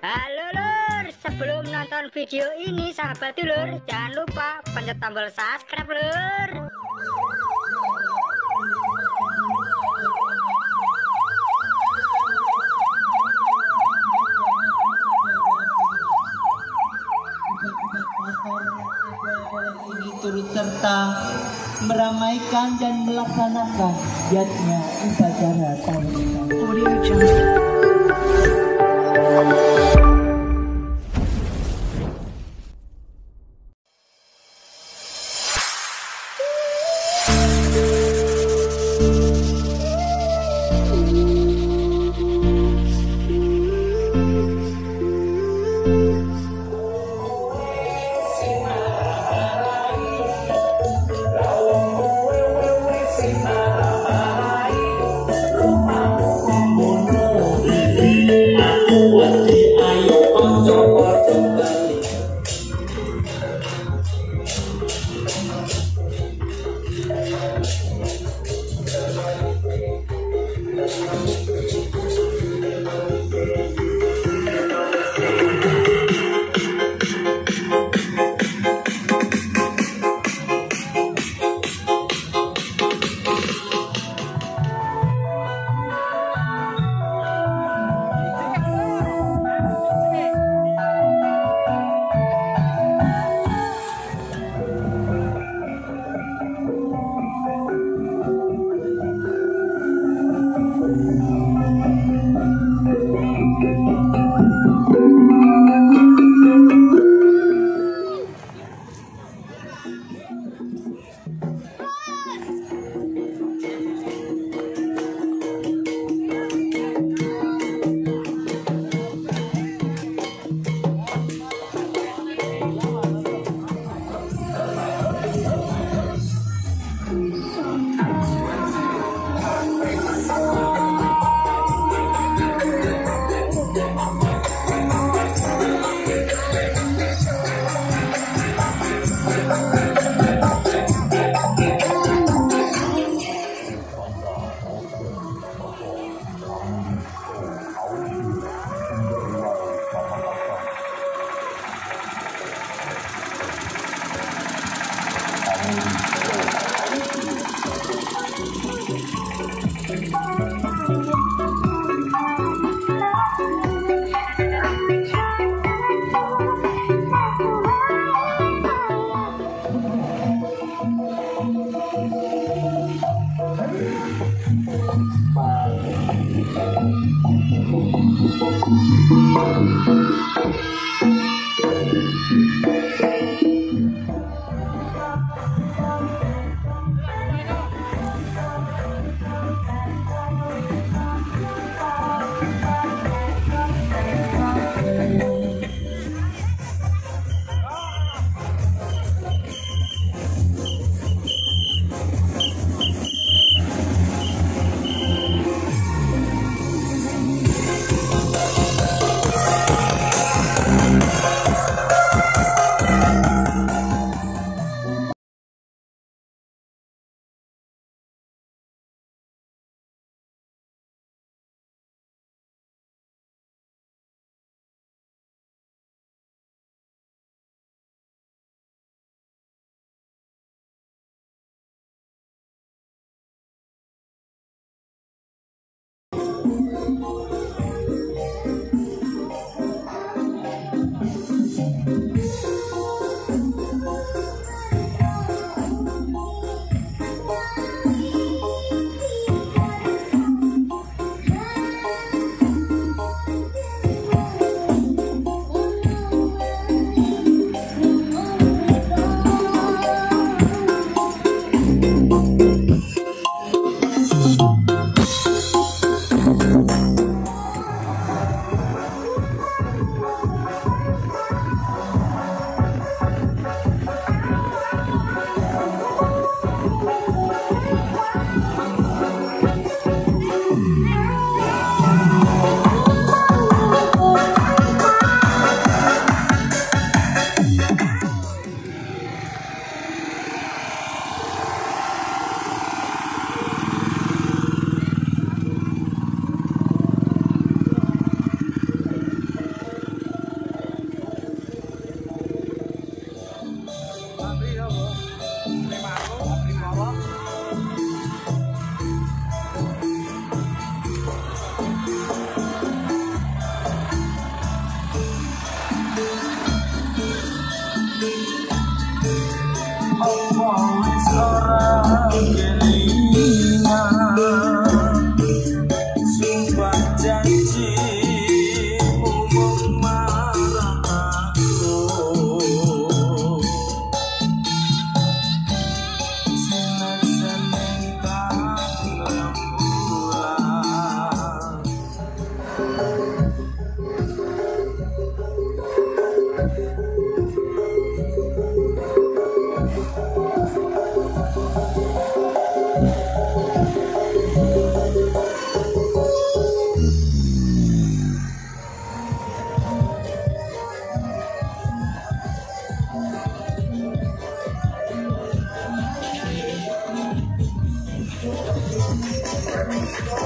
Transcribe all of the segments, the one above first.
Halo lur, sebelum nonton video ini sahabat lur, jangan lupa pencet tombol subscribe lur. ini turut serta meramaikan dan melaksanakan giatnya upacara tahun ini. Thank you.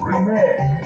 Remix.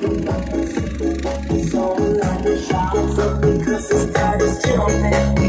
moment.